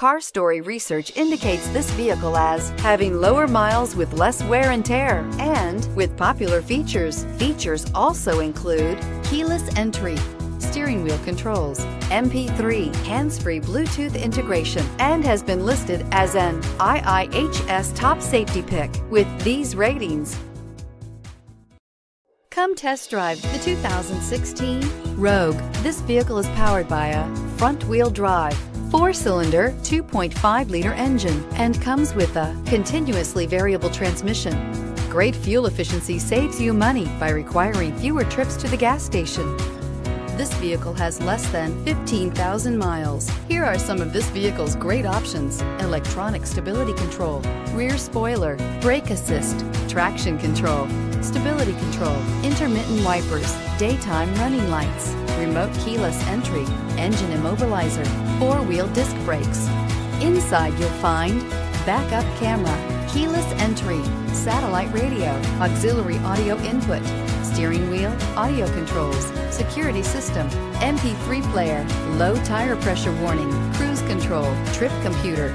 Car Story research indicates this vehicle as having lower miles with less wear and tear and with popular features. Features also include keyless entry, steering wheel controls, MP3, hands-free Bluetooth integration, and has been listed as an IIHS top safety pick with these ratings. Come test drive the 2016 Rogue. This vehicle is powered by a front-wheel drive, four-cylinder, 2.5-liter engine and comes with a continuously variable transmission. Great fuel efficiency saves you money by requiring fewer trips to the gas station. This vehicle has less than 15,000 miles. Here are some of this vehicle's great options. Electronic stability control, rear spoiler, brake assist, traction control, stability control, intermittent wipers, daytime running lights, remote keyless entry, engine immobilizer, four-wheel disc brakes. Inside you'll find backup camera, keyless entry, satellite radio, auxiliary audio input, steering wheel, audio controls, security system, MP3 player, low tire pressure warning, cruise control, trip computer,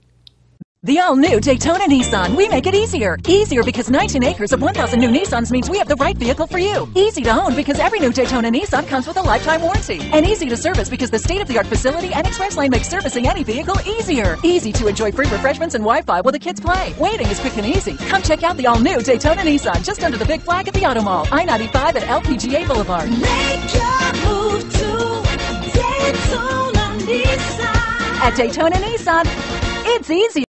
The all-new Daytona Nissan. We make it easier. Easier because 19 acres of 1,000 new Nissans means we have the right vehicle for you. Easy to own because every new Daytona Nissan comes with a lifetime warranty. And easy to service because the state-of-the-art facility and express lane makes servicing any vehicle easier. Easy to enjoy free refreshments and Wi-Fi while the kids play. Waiting is quick and easy. Come check out the all-new Daytona Nissan just under the big flag at the Auto Mall. I-95 at LPGA Boulevard. Make your move to Daytona Nissan. At Daytona Nissan, it's easy.